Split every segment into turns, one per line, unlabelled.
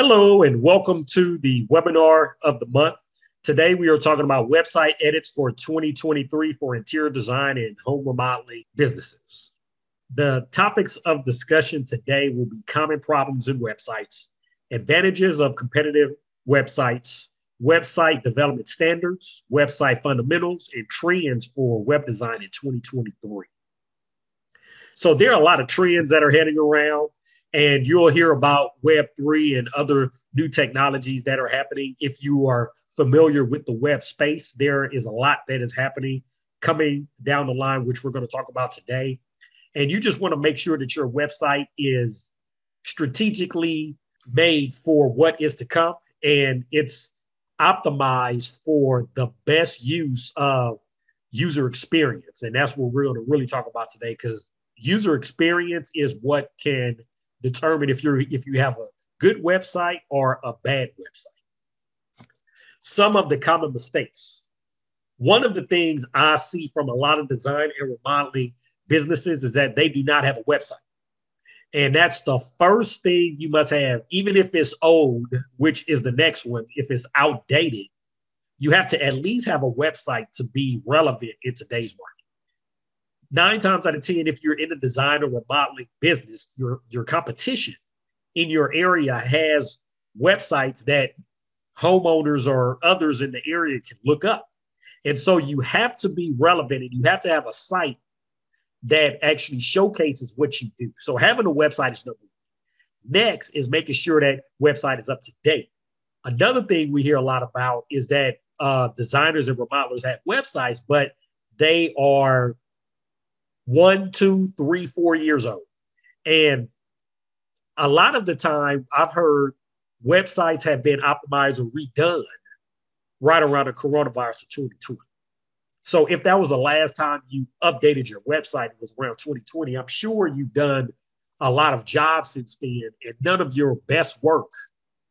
Hello, and welcome to the webinar of the month. Today, we are talking about website edits for 2023 for interior design and home remodeling businesses. The topics of discussion today will be common problems in websites, advantages of competitive websites, website development standards, website fundamentals, and trends for web design in 2023. So, there are a lot of trends that are heading around and you'll hear about Web3 and other new technologies that are happening. If you are familiar with the web space, there is a lot that is happening coming down the line, which we're going to talk about today. And you just want to make sure that your website is strategically made for what is to come and it's optimized for the best use of user experience. And that's what we're going to really talk about today because user experience is what can determine if you're if you have a good website or a bad website. Some of the common mistakes. One of the things I see from a lot of design and remodeling businesses is that they do not have a website. And that's the first thing you must have, even if it's old, which is the next one, if it's outdated, you have to at least have a website to be relevant in today's market nine times out of 10, if you're in the design or remodeling business, your, your competition in your area has websites that homeowners or others in the area can look up. And so you have to be relevant and you have to have a site that actually showcases what you do. So having a website is number one. Next is making sure that website is up to date. Another thing we hear a lot about is that uh, designers and remodelers have websites, but they are one, two, three, four years old. And a lot of the time, I've heard websites have been optimized or redone right around the coronavirus of 2020. So if that was the last time you updated your website, it was around 2020, I'm sure you've done a lot of jobs since then, and none of your best work.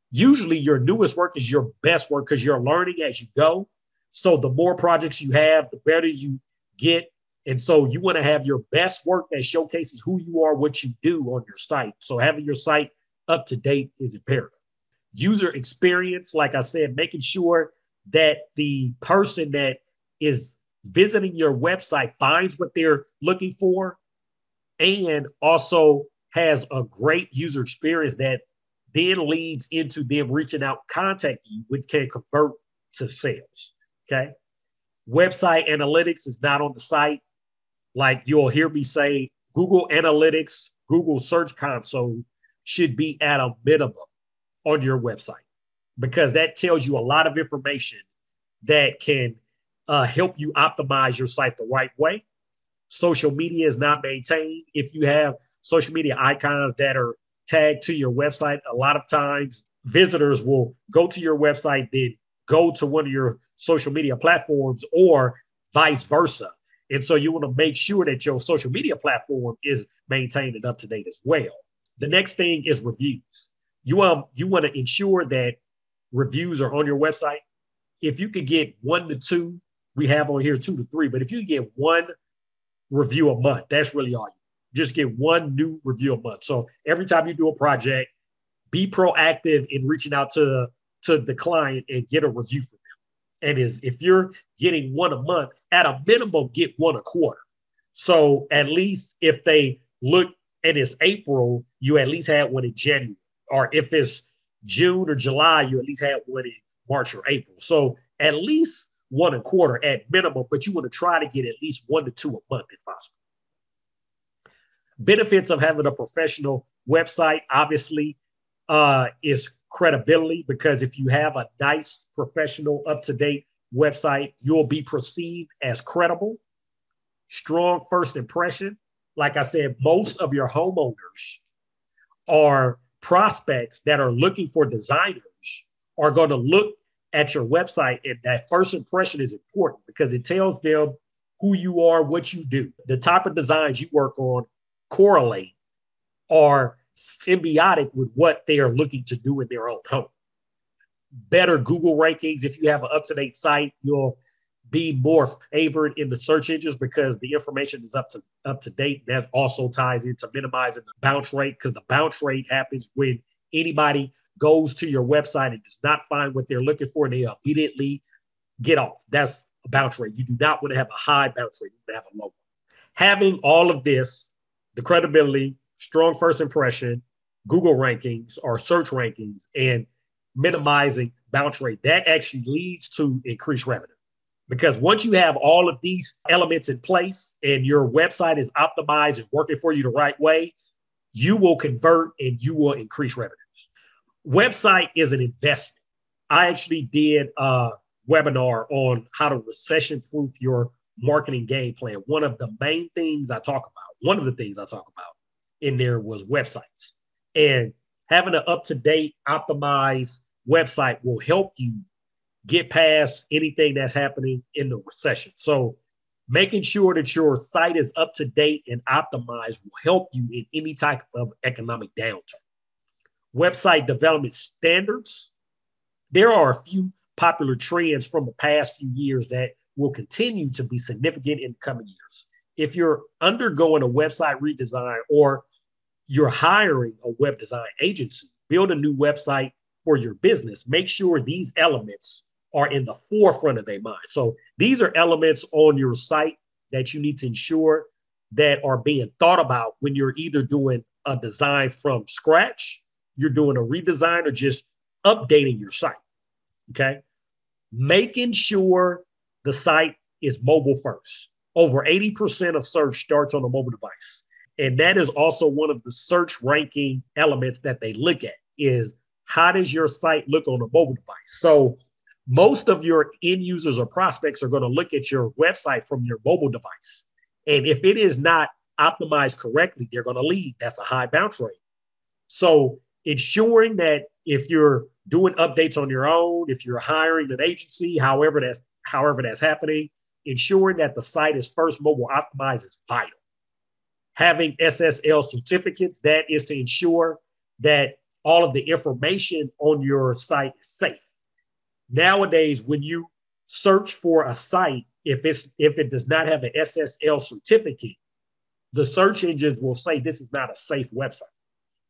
Usually, your newest work is your best work because you're learning as you go. So the more projects you have, the better you get and so you want to have your best work that showcases who you are, what you do on your site. So having your site up to date is imperative. User experience, like I said, making sure that the person that is visiting your website finds what they're looking for and also has a great user experience that then leads into them reaching out, contacting you, which can convert to sales. Okay. Website analytics is not on the site like you'll hear me say Google Analytics, Google Search Console should be at a minimum on your website because that tells you a lot of information that can uh, help you optimize your site the right way. Social media is not maintained. If you have social media icons that are tagged to your website, a lot of times visitors will go to your website, then go to one of your social media platforms, or vice versa. And so you want to make sure that your social media platform is maintained and up to date as well. The next thing is reviews. You um you want to ensure that reviews are on your website. If you could get one to two, we have on here two to three, but if you get one review a month, that's really all you just get one new review a month. So every time you do a project, be proactive in reaching out to to the client and get a review from and is if you're getting one a month, at a minimum, get one a quarter. So at least if they look and it's April, you at least had one in January. Or if it's June or July, you at least had one in March or April. So at least one a quarter at minimum, but you want to try to get at least one to two a month if possible. Benefits of having a professional website, obviously, uh, is credibility because if you have a nice, professional, up to date website, you'll be perceived as credible. Strong first impression. Like I said, most of your homeowners are prospects that are looking for designers are going to look at your website and that first impression is important because it tells them who you are, what you do. The type of designs you work on correlate are symbiotic with what they are looking to do in their own home. Better Google rankings. If you have an up to date site, you'll be more favored in the search engines because the information is up to up to date. That also ties into minimizing the bounce rate because the bounce rate happens when anybody goes to your website and does not find what they're looking for, and they immediately get off. That's a bounce rate. You do not want to have a high bounce rate. You want to have a low. Having all of this, the credibility, strong first impression, Google rankings or search rankings, and minimizing bounce rate, that actually leads to increased revenue. Because once you have all of these elements in place and your website is optimized and working for you the right way, you will convert and you will increase revenues. Website is an investment. I actually did a webinar on how to recession proof your marketing game plan. One of the main things I talk about, one of the things I talk about in there was websites. And having an up to date, optimized website will help you get past anything that's happening in the recession. So, making sure that your site is up to date and optimized will help you in any type of economic downturn. Website development standards. There are a few popular trends from the past few years that will continue to be significant in the coming years. If you're undergoing a website redesign or you're hiring a web design agency, build a new website for your business, make sure these elements are in the forefront of their mind. So these are elements on your site that you need to ensure that are being thought about when you're either doing a design from scratch, you're doing a redesign, or just updating your site. Okay. Making sure the site is mobile first. Over 80% of search starts on a mobile device. And that is also one of the search ranking elements that they look at is how does your site look on a mobile device? So most of your end users or prospects are going to look at your website from your mobile device. And if it is not optimized correctly, they're going to leave. That's a high bounce rate. So ensuring that if you're doing updates on your own, if you're hiring an agency, however that's however that's happening, ensuring that the site is first mobile optimized is vital. Having SSL certificates, that is to ensure that all of the information on your site is safe. Nowadays, when you search for a site, if it's if it does not have an SSL certificate, the search engines will say this is not a safe website.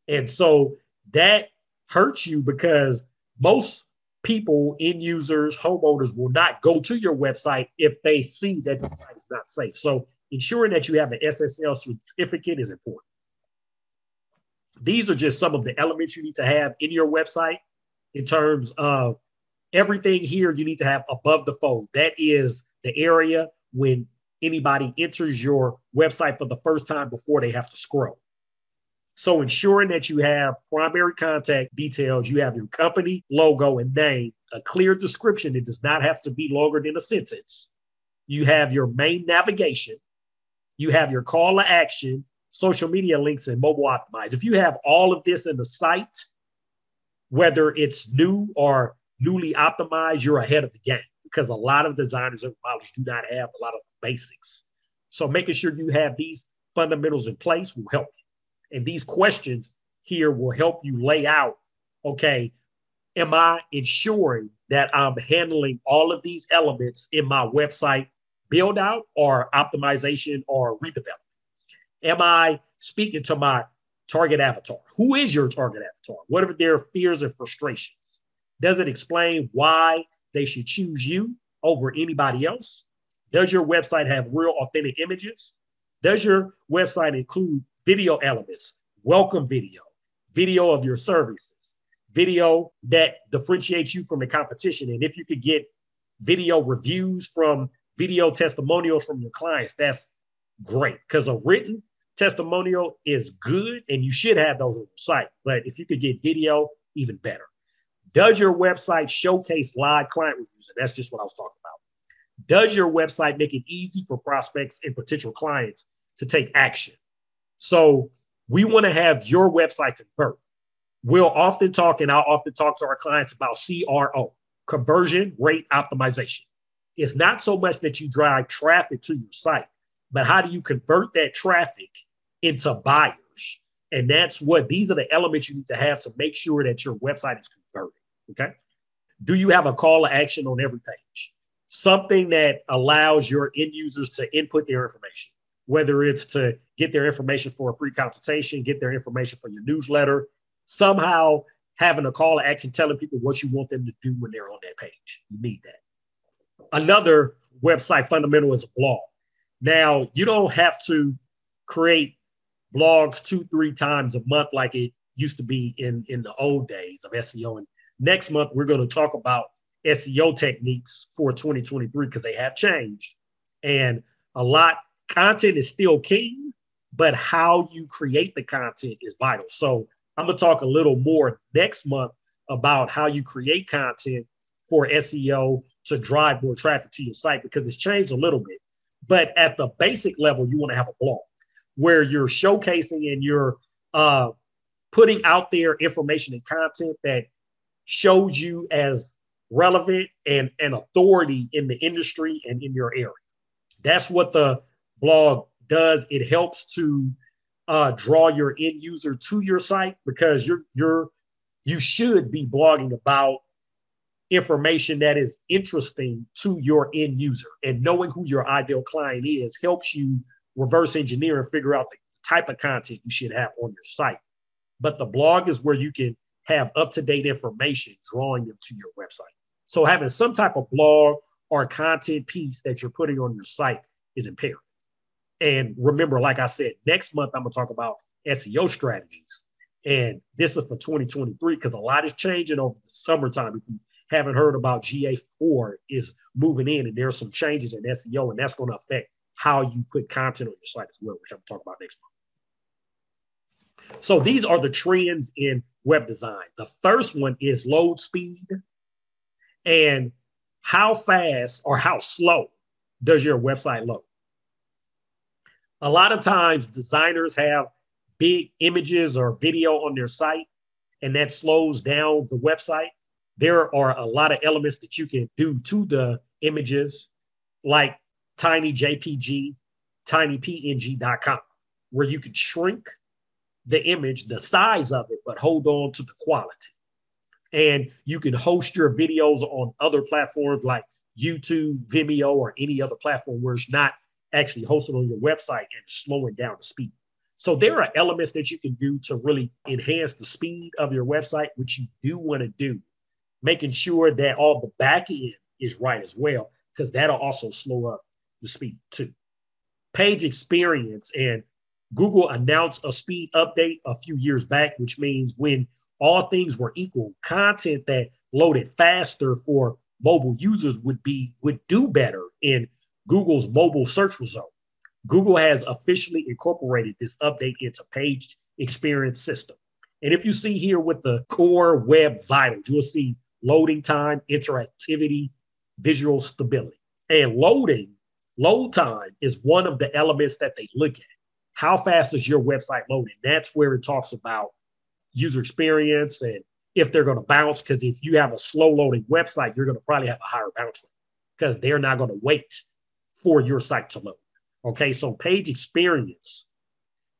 And so that hurts you because most people, end users, homeowners will not go to your website if they see that the site is not safe. So ensuring that you have an SSL certificate is important. These are just some of the elements you need to have in your website in terms of everything here you need to have above the fold. That is the area when anybody enters your website for the first time before they have to scroll. So ensuring that you have primary contact details, you have your company logo and name, a clear description. It does not have to be longer than a sentence. You have your main navigation. You have your call to action social media links and mobile optimized. If you have all of this in the site, whether it's new or newly optimized, you're ahead of the game because a lot of designers and modelers do not have a lot of basics. So making sure you have these fundamentals in place will help. And these questions here will help you lay out, okay, am I ensuring that I'm handling all of these elements in my website build out or optimization or redevelopment? Am I speaking to my target avatar? Who is your target avatar? What are their fears and frustrations? Does it explain why they should choose you over anybody else? Does your website have real authentic images? Does your website include video elements, welcome video, video of your services, video that differentiates you from the competition? And if you could get video reviews from video testimonials from your clients, that's great because a written testimonial is good and you should have those on your site. But if you could get video, even better. Does your website showcase live client reviews? And that's just what I was talking about. Does your website make it easy for prospects and potential clients to take action? So we want to have your website convert. We'll often talk, and I'll often talk to our clients about CRO, conversion rate optimization. It's not so much that you drive traffic to your site, but how do you convert that traffic into buyers? And that's what these are the elements you need to have to make sure that your website is converting. Okay. Do you have a call to action on every page? Something that allows your end users to input their information, whether it's to get their information for a free consultation, get their information for your newsletter, somehow having a call to action, telling people what you want them to do when they're on that page. You need that. Another website fundamental is a blog. Now, you don't have to create blogs two, three times a month like it used to be in, in the old days of SEO. And next month, we're going to talk about SEO techniques for 2023 because they have changed. And a lot, content is still king, but how you create the content is vital. So I'm going to talk a little more next month about how you create content for SEO to drive more traffic to your site because it's changed a little bit. But at the basic level, you want to have a blog where you're showcasing and you're uh, putting out there information and content that shows you as relevant and an authority in the industry and in your area. That's what the blog does. It helps to uh, draw your end user to your site because you're you're you should be blogging about information that is interesting to your end user. And knowing who your ideal client is helps you reverse engineer and figure out the type of content you should have on your site. But the blog is where you can have up-to-date information drawing them to your website. So having some type of blog or content piece that you're putting on your site is imperative and remember, like I said, next month I'm gonna talk about SEO strategies. And this is for 2023 because a lot is changing over the summertime. If you haven't heard about GA4 is moving in and there's some changes in SEO, and that's going to affect how you put content on your site as well, which I'm talk about next month. So these are the trends in web design. The first one is load speed and how fast or how slow does your website load? A lot of times designers have big images or video on their site and that slows down the website. There are a lot of elements that you can do to the images like tiny jpg tinypng.com where you can shrink the image the size of it but hold on to the quality. And you can host your videos on other platforms like youtube vimeo or any other platform where it's not actually hosted on your website and slowing down the speed. So there are elements that you can do to really enhance the speed of your website, which you do want to do, making sure that all the back end is right as well, because that'll also slow up the speed too. Page experience and Google announced a speed update a few years back, which means when all things were equal, content that loaded faster for mobile users would be would do better in Google's mobile search result. Google has officially incorporated this update into page experience system. And if you see here with the core web vitals, you'll see loading time, interactivity, visual stability. And loading, load time is one of the elements that they look at. How fast is your website loading? That's where it talks about user experience and if they're going to bounce. Because if you have a slow loading website, you're going to probably have a higher bounce rate because they're not going to wait for your site to load. Okay, so page experience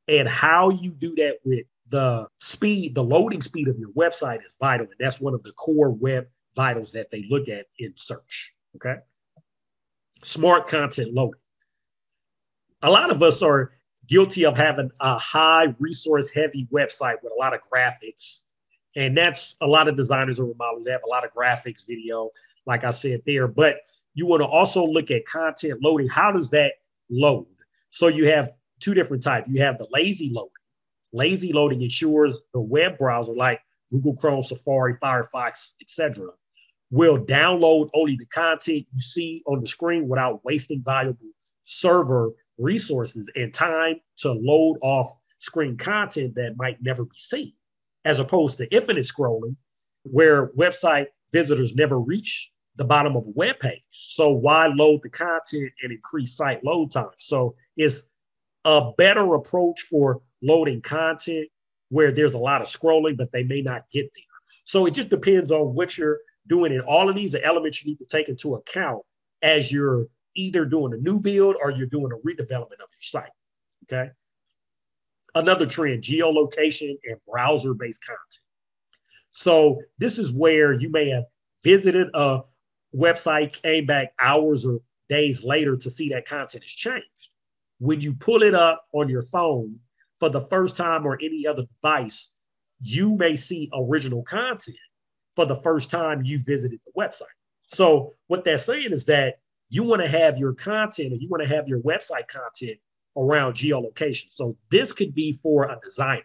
and how you do that with the speed, the loading speed of your website is vital. And that's one of the core web vitals that they look at in search. Okay. Smart content loading. A lot of us are guilty of having a high resource heavy website with a lot of graphics. And that's a lot of designers or remodelers. They have a lot of graphics, video, like I said there. But you want to also look at content loading. How does that load? So you have two different types. You have the lazy loading. Lazy loading ensures the web browser like Google Chrome, Safari, Firefox, etc., will download only the content you see on the screen without wasting valuable server resources and time to load off screen content that might never be seen, as opposed to infinite scrolling, where website visitors never reach the bottom of a web page. So why load the content and increase site load time? So it's a better approach for loading content where there's a lot of scrolling, but they may not get there. So it just depends on what you're doing. And all of these are elements you need to take into account as you're either doing a new build or you're doing a redevelopment of your site. Okay. Another trend geolocation and browser based content. So this is where you may have visited a website came back hours or days later to see that content has changed. When you pull it up on your phone for the first time or any other device, you may see original content for the first time you visited the website. So what they're saying is that you want to have your content or you want to have your website content around geolocation. So this could be for a designer.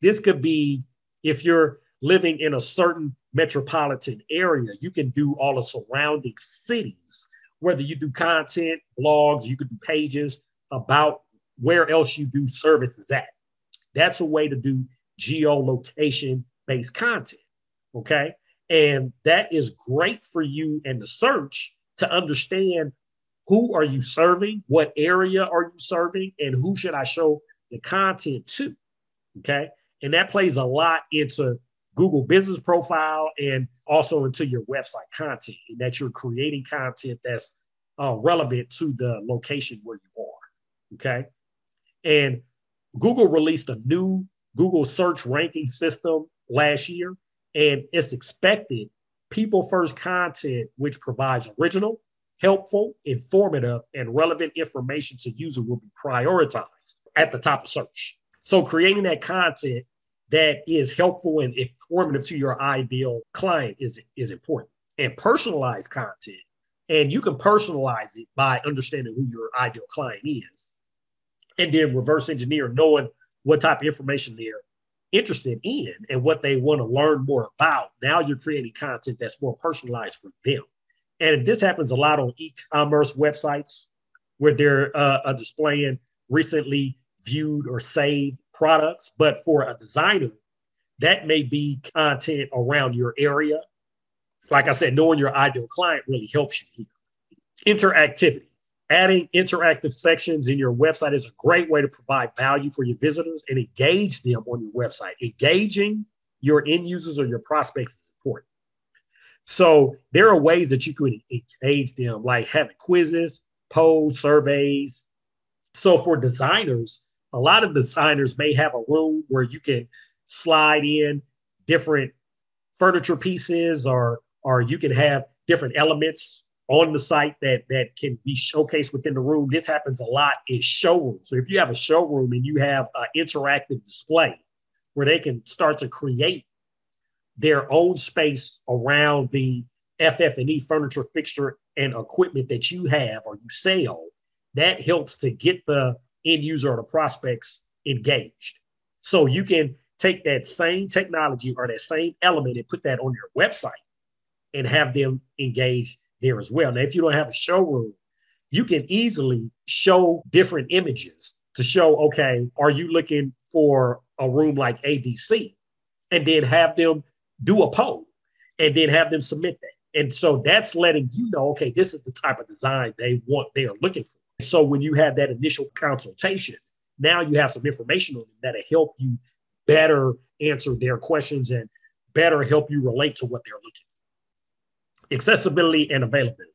This could be if you're living in a certain metropolitan area, you can do all the surrounding cities, whether you do content, blogs, you could do pages about where else you do services at. That's a way to do geolocation based content. Okay. And that is great for you in the search to understand who are you serving, what area are you serving, and who should I show the content to. Okay. And that plays a lot into Google business profile and also into your website content, and that you're creating content that's uh, relevant to the location where you are. Okay. And Google released a new Google search ranking system last year, and it's expected people first content, which provides original, helpful, informative, and relevant information to user will be prioritized at the top of search. So creating that content that is helpful and informative to your ideal client is, is important. And personalized content, and you can personalize it by understanding who your ideal client is. And then reverse engineer knowing what type of information they're interested in and what they want to learn more about. Now you're creating content that's more personalized for them. And this happens a lot on e-commerce websites where they're uh, uh displaying recently viewed or saved products. But for a designer, that may be content around your area. Like I said, knowing your ideal client really helps you here. Interactivity. Adding interactive sections in your website is a great way to provide value for your visitors and engage them on your website. Engaging your end users or your prospects is important. So there are ways that you can engage them, like having quizzes, polls, surveys. So for designers, a lot of designers may have a room where you can slide in different furniture pieces or or you can have different elements on the site that that can be showcased within the room. This happens a lot in showrooms. So if you have a showroom and you have an interactive display where they can start to create their own space around the FF&E furniture fixture and equipment that you have or you sell, that helps to get the end user or the prospects engaged. So you can take that same technology or that same element and put that on your website and have them engage there as well. Now, if you don't have a showroom, you can easily show different images to show, okay, are you looking for a room like ABC? And then have them do a poll and then have them submit that. And so that's letting you know, okay, this is the type of design they want, they are looking for. So when you have that initial consultation, now you have some information on them that'll help you better answer their questions and better help you relate to what they're looking for. Accessibility and availability.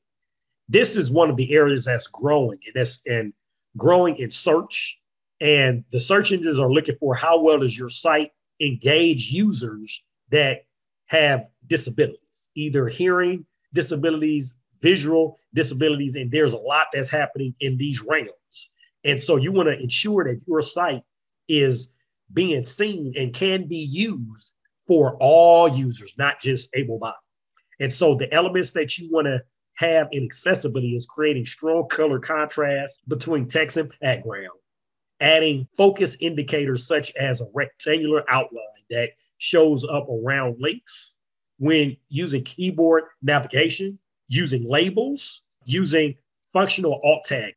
This is one of the areas that's growing and that's and growing in search. And the search engines are looking for how well does your site engage users that have disabilities, either hearing disabilities, visual disabilities, and there's a lot that's happening in these realms. And so you want to ensure that your site is being seen and can be used for all users, not just able bodied. And so the elements that you want to have in accessibility is creating strong color contrast between text and background, adding focus indicators such as a rectangular outline that shows up around links when using keyboard navigation, using labels, using functional alt tag.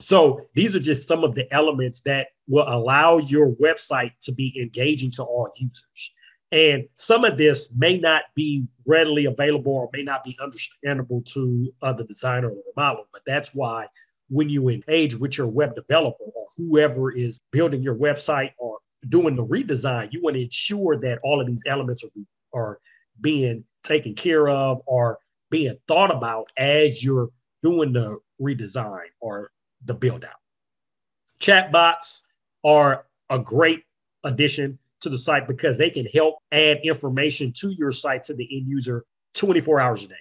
So these are just some of the elements that will allow your website to be engaging to all users. And some of this may not be readily available or may not be understandable to uh, the designer or the modeler, but that's why when you engage with your web developer or whoever is building your website or doing the redesign, you want to ensure that all of these elements are, are being taken care of or being thought about as you're doing the redesign or the build out. Chatbots are a great addition to the site because they can help add information to your site to the end user 24 hours a day.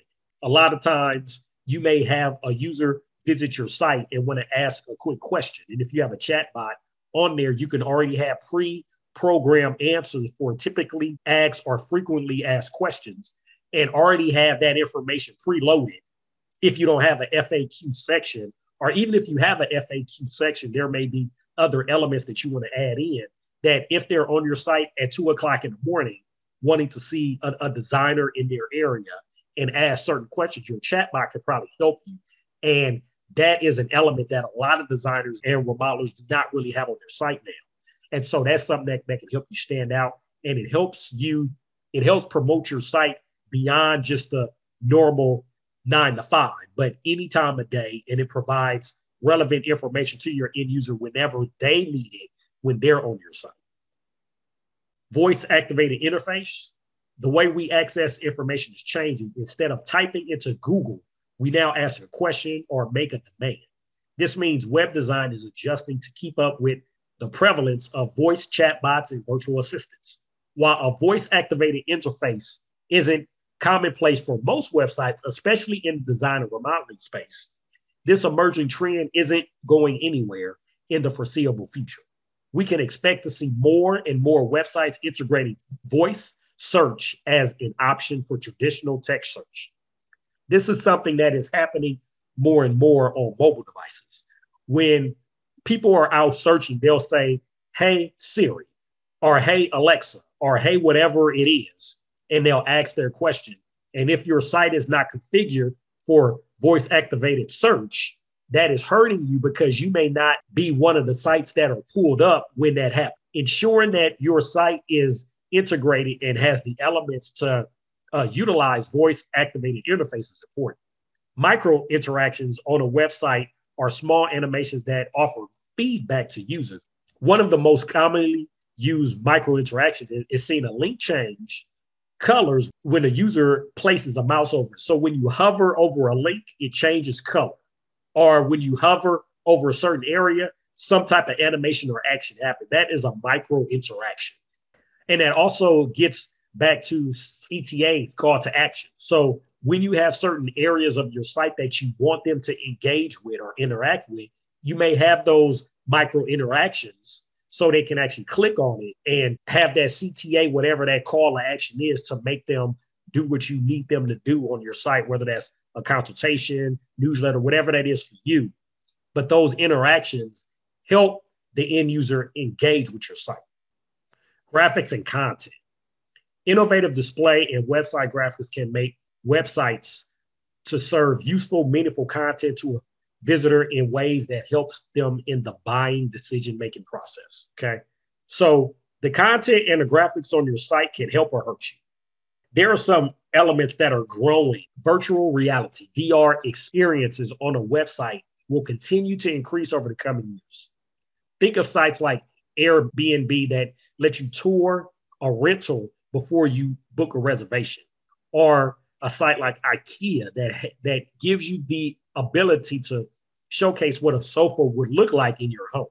A lot of times you may have a user visit your site and want to ask a quick question. And if you have a chatbot on there, you can already have pre programmed answers for typically asked or frequently asked questions and already have that information preloaded if you don't have an FAQ section, or even if you have an FAQ section, there may be other elements that you want to add in that if they're on your site at two o'clock in the morning, wanting to see a, a designer in their area and ask certain questions, your chat chatbot could probably help you. And that is an element that a lot of designers and remodelers do not really have on their site now. And so that's something that, that can help you stand out and it helps you, it helps promote your site beyond just the normal nine to five, but any time of day. And it provides relevant information to your end user whenever they need it when they're on your site. Voice activated interface. The way we access information is changing. Instead of typing into Google, we now ask a question or make a demand. This means web design is adjusting to keep up with the prevalence of voice chatbots and virtual assistants. While a voice activated interface isn't commonplace for most websites, especially in the design and remodeling space. This emerging trend isn't going anywhere in the foreseeable future. We can expect to see more and more websites integrating voice search as an option for traditional text search. This is something that is happening more and more on mobile devices. When people are out searching, they'll say, Hey, Siri, or Hey, Alexa, or Hey, whatever it is and they'll ask their question. And if your site is not configured for voice activated search, that is hurting you because you may not be one of the sites that are pulled up when that happens. Ensuring that your site is integrated and has the elements to uh, utilize voice activated interface is important. Micro interactions on a website are small animations that offer feedback to users. One of the most commonly used micro interactions is seeing a link change colors when a user places a mouse over. So when you hover over a link, it changes color. Or when you hover over a certain area, some type of animation or action happens. That is a micro interaction. And that also gets back to CTA, call to action. So when you have certain areas of your site that you want them to engage with or interact with, you may have those micro interactions so they can actually click on it and have that CTA, whatever that call to action is, to make them do what you need them to do on your site, whether that's a consultation, newsletter, whatever that is for you. But those interactions help the end user engage with your site. Graphics and content. Innovative display and website graphics can make websites to serve useful, meaningful content to visitor in ways that helps them in the buying decision making process. Okay. So the content and the graphics on your site can help or hurt you. There are some elements that are growing. Virtual reality, VR experiences on a website will continue to increase over the coming years. Think of sites like Airbnb that let you tour a rental before you book a reservation, or a site like IKEA that that gives you the ability to showcase what a sofa would look like in your home.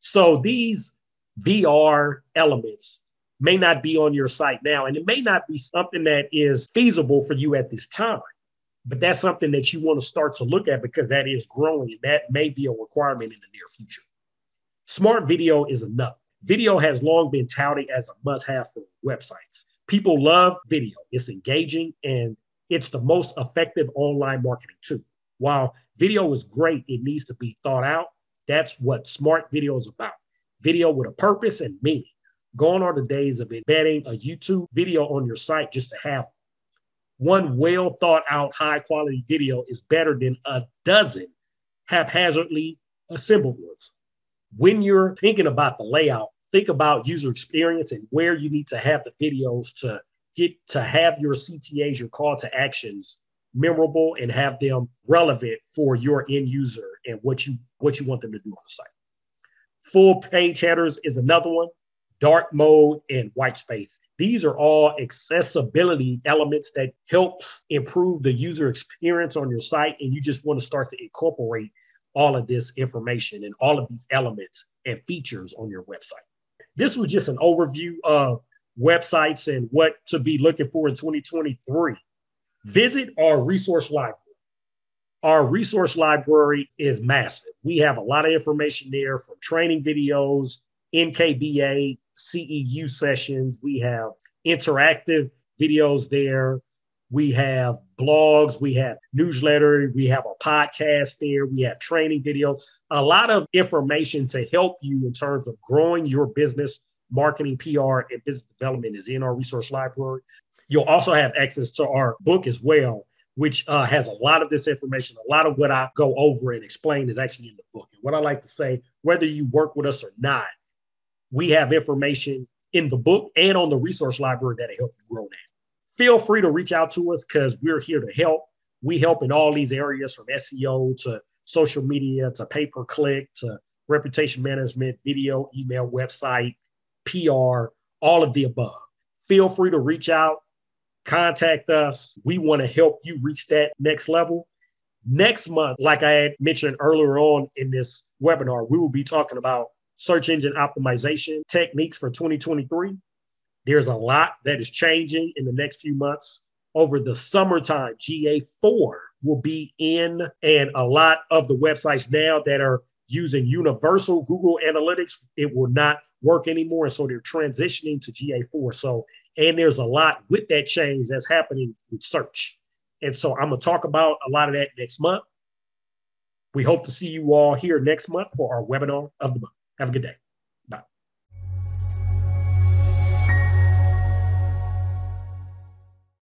So these VR elements may not be on your site now, and it may not be something that is feasible for you at this time. But that's something that you want to start to look at because that is growing and that may be a requirement in the near future. Smart video is enough. Video has long been touted as a must have for websites. People love video, it's engaging and it's the most effective online marketing tool. While video is great, it needs to be thought out. That's what smart video is about. Video with a purpose and meaning. Gone are the days of embedding a YouTube video on your site just to have one well thought out, high quality video is better than a dozen haphazardly assembled ones. When you're thinking about the layout, think about user experience and where you need to have the videos to get to have your CTAs, your call to actions memorable and have them relevant for your end user and what you what you want them to do on the site. Full page headers is another one. Dark mode and white space. These are all accessibility elements that helps improve the user experience on your site. And you just want to start to incorporate all of this information and all of these elements and features on your website. This was just an overview of websites and what to be looking for in 2023 visit our resource library. Our resource library is massive. We have a lot of information there from training videos, NKBA, CEU sessions. We have interactive videos there. We have blogs, we have newsletter, we have a podcast there, we have training videos, a lot of information to help you in terms of growing your business, marketing, PR, and business development is in our resource library. You'll also have access to our book as well, which uh, has a lot of this information. A lot of what I go over and explain is actually in the book. And what I like to say, whether you work with us or not, we have information in the book and on the resource library that'll help you grow that feel free to reach out to us because we're here to help. We help in all these areas from SEO to social media to pay per click to reputation management, video, email, website, PR, all of the above. Feel free to reach out, contact us. We want to help you reach that next level. Next month, like I had mentioned earlier on in this webinar, we will be talking about search engine optimization techniques for 2023. There's a lot that is changing in the next few months. Over the summertime, GA4 will be in, and a lot of the websites now that are using universal Google Analytics, it will not work anymore. And so they're transitioning to GA4. So, and there's a lot with that change that's happening with search. And so I'm going to talk about a lot of that next month. We hope to see you all here next month for our webinar of the month. Have a good day.